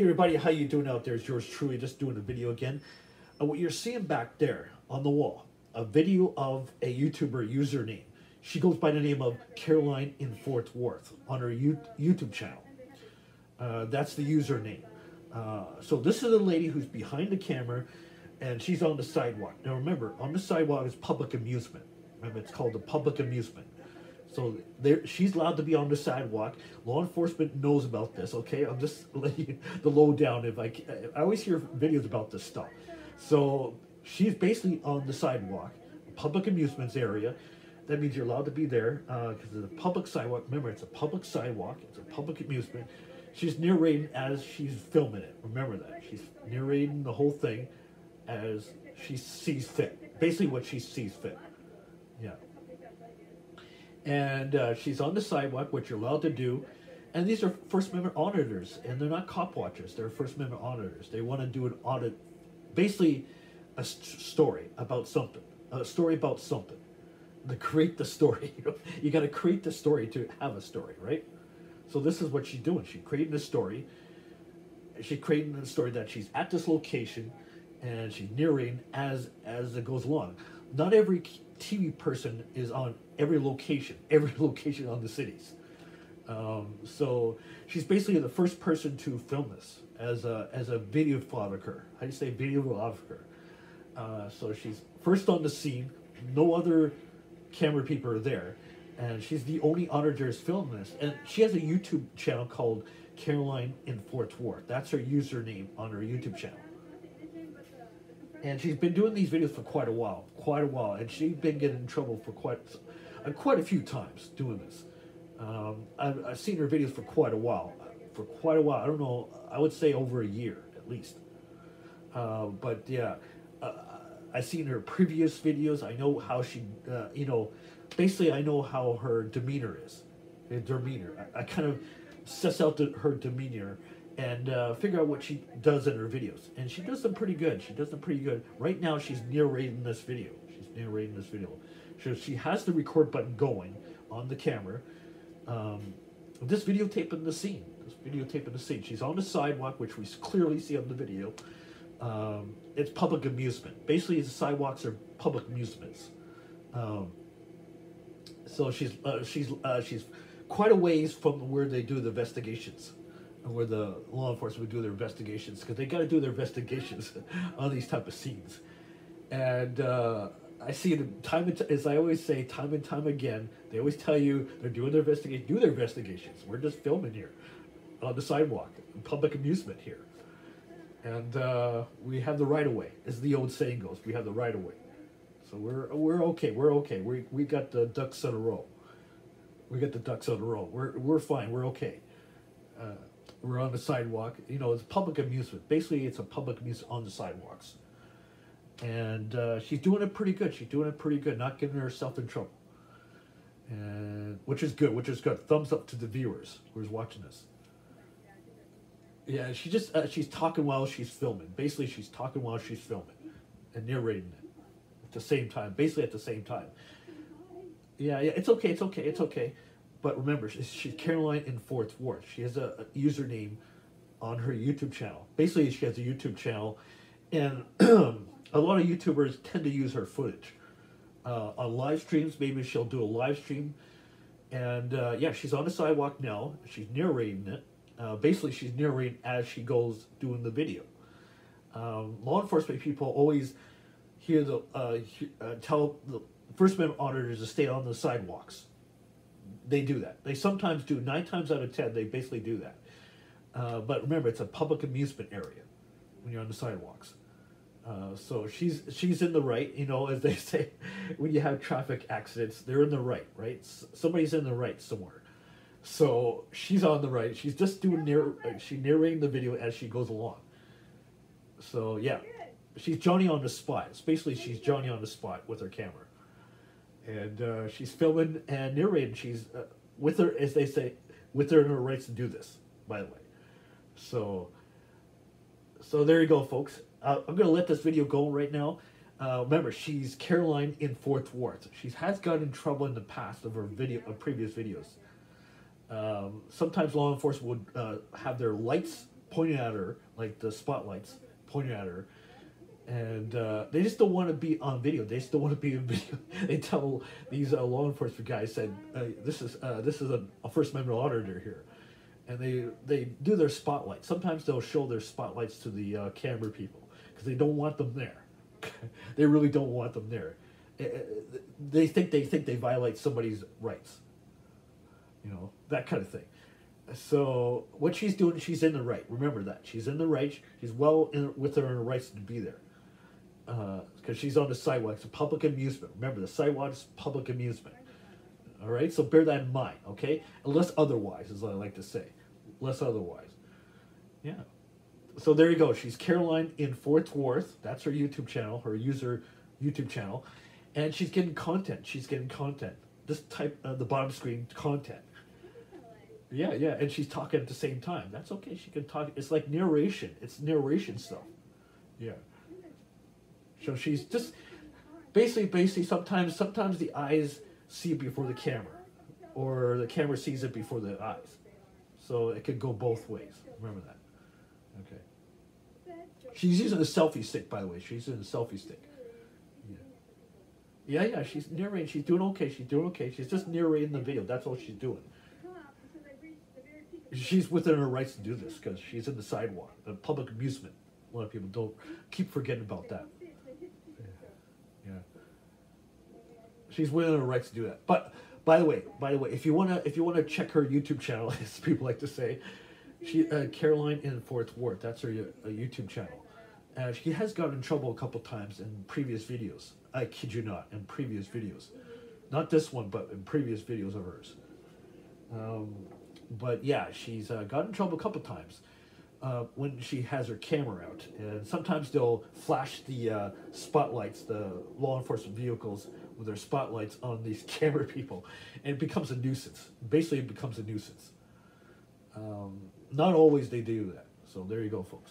Everybody, how you doing out there? It's yours truly, just doing a video again. Uh, what you're seeing back there on the wall, a video of a YouTuber username. She goes by the name of Caroline in Fort Worth on her YouTube channel. Uh, that's the username. Uh, so this is a lady who's behind the camera, and she's on the sidewalk. Now remember, on the sidewalk is public amusement. Remember, it's called the public amusement. So there, she's allowed to be on the sidewalk. Law enforcement knows about this. Okay, I'm just letting you the lowdown. If I, I always hear videos about this stuff. So she's basically on the sidewalk, public amusements area. That means you're allowed to be there because uh, it's a public sidewalk. Remember, it's a public sidewalk. It's a public amusement. She's narrating as she's filming it. Remember that she's narrating the whole thing as she sees fit. Basically, what she sees fit. Yeah and uh, she's on the sidewalk, which you're allowed to do. And these are First Amendment auditors, and they're not cop watchers. They're First Amendment auditors. They want to do an audit, basically, a st- story about something, a story about something. To create the story, you, know, you got to create the story to have a story, right? So this is what she's doing. She's creating a story. She's creating a story that she's at this location, and she's narrating as as it goes along. Not every TV person is on every location, every location on the cities. Um, so she's basically the first person to film this as a as a video photographer. How do you say video photographer? Uh, so she's first on the scene. No other camera people are there, and she's the only auditor filming this. And she has a YouTube channel called Caroline in Fort Worth. That's her username on her YouTube channel and she's been doing these videos for quite a while, quite a while, and she's been getting in trouble for quite, uh, quite a few times doing this. Um, I've, I've, seen her videos for quite a while, for quite a while. I don't know. I would say over a year at least. Uh, but yeah, uh, I've seen her previous videos. I know how she, uh, you know, basically I know how her demeanor is, her demeanor. I, I kind of suss out the, her demeanor and uh, figure out what she does in her videos. And she does them pretty good. She does them pretty good. Right now, she's narrating this video. She's narrating this video. So she has the record button going on the camera. Um, this videotaping the scene. This videotaping the scene. She's on the sidewalk, which we clearly see on the video. Um, it's public amusement. Basically, the sidewalks are public amusements. Um, so she's uh, she's uh, she's quite a ways from where they do the investigations where the law enforcement would do their investigations because they got to do their investigations on these type of scenes. And uh, I see it time and as I always say, time and time again. They always tell you they're doing their investigation. Do their investigations. We're just filming here on the sidewalk, public amusement here, and uh, we have the right of way, as the old saying goes. We have the right of way, so we're we're okay. We're okay. We we got the ducks in a row. We got the ducks in a row. We're we're fine. We're okay. Uh, we're on the sidewalk. You know, it's public amusement. Basically, it's a public amusement on the sidewalks. And uh, she's doing it pretty good. She's doing it pretty good, not getting herself in trouble. And which is good, which is good. Thumbs up to the viewers who's watching this. Yeah, she just uh, she's talking while she's filming. Basically, she's talking while she's filming and narrating it at the same time. Basically, at the same time. Yeah, yeah, it's okay, it's okay, it's okay. But remember, she's Caroline in Fort Worth. She has a, a username on her YouTube channel. Basically, she has a YouTube channel, and a lot of YouTubers tend to use her footage uh, on live streams. Maybe she'll do a live stream, and uh, yeah, she's on the sidewalk now. She's narrating it. Uh, basically, she's narrating as she goes doing the video. Um, law enforcement people always hear the uh, hear, uh, tell the First Amendment auditors to stay on the sidewalks they do that. They sometimes do. Nine times out of ten, they basically do that. Uh, but remember, it's a public amusement area when you're on the sidewalks. Uh, so she's she's in the right, you know, as they say, when you have traffic accidents, they're in the right, right? S- somebody's in the right somewhere. So she's on the right. She's just doing near. She's narrating the video as she goes along. So yeah, she's Johnny on the spot. It's basically she's Johnny on the spot with her camera and uh, she's filming and narrating. She's uh, with her, as they say, with her in her rights to do this. By the way, so so there you go, folks. Uh, I'm gonna let this video go right now. Uh, remember, she's Caroline in Fort Worth. She has gotten in trouble in the past of her video, of previous videos. Um, sometimes law enforcement would uh, have their lights pointed at her, like the spotlights pointed at her, and uh, they just don't want to be on video. They just don't want to be in video. they tell these uh, law enforcement guys said, "This is uh, this is a, a First Amendment auditor here," and they they do their spotlight. Sometimes they'll show their spotlights to the uh, camera people because they don't want them there. they really don't want them there. Uh, uh, They think they think they violate somebody's rights. You know that kind of thing. So what she's doing, she's in the right. Remember that she's in the right. She's well in, with her rights to be there because she's on the sidewalk. It's a public amusement. Remember, the sidewalk is public amusement. All right, so bear that in mind. Okay, unless otherwise, as I like to say, unless otherwise. Yeah. So there you go. She's Caroline in Fort Worth. That's her YouTube channel, her user YouTube channel, and she's getting content. She's getting content. This type, uh, the bottom screen content. Yeah, yeah, and she's talking at the same time. That's okay. She can talk. It's like narration. It's narration stuff. Yeah. So she's just basically, basically. Sometimes, sometimes the eyes see it before the camera, or the camera sees it before the eyes. So it could go both ways. Remember that. Okay. She's using a selfie stick, by the way. She's using a selfie stick. Yeah. Yeah, yeah. She's narrating. She's doing okay. She's doing okay. She's just narrating the video. That's all she's doing. She's within her rights to do this because she's in the sidewalk, the public amusement. A lot of people don't keep forgetting about that. Yeah. She's within her rights to do that. But by the way, by the way, if you wanna if you wanna check her YouTube channel, as people like to say, she uh, Caroline in Fort Worth. That's her uh, YouTube channel. Uh, she has gotten in trouble a couple times in previous videos. I kid you not, in previous videos, not this one, but in previous videos of hers. Um, but yeah, she's uh, gotten in trouble a couple times uh, when she has her camera out, and sometimes they'll flash the uh, spotlights, the law enforcement vehicles with their spotlights on these camera people, and it becomes a nuisance. Basically, it becomes a nuisance. Um, not always they do that. So there you go, folks.